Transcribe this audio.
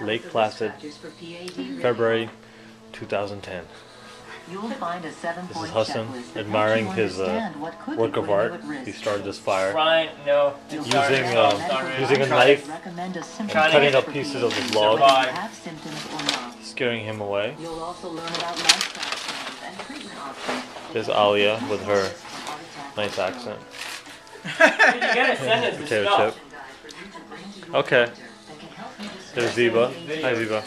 Lake the risk Placid, factors for February 2010. You'll find a This seven-point is Hassan admiring his uh, understand what could be work of art. He started this fire Trying, no. You'll it's not- Using, it's um, using a I'm trying- knife Recommend a symptom and cutting up pieces of PAD, his log, Survive. whether you have symptoms or not. scaring him away. You'll also learn about lifestyle treatment options. There's Alia with her nice accent. You gotta send us the Potato chip. Okay. There's Ziba. Hi Ziba.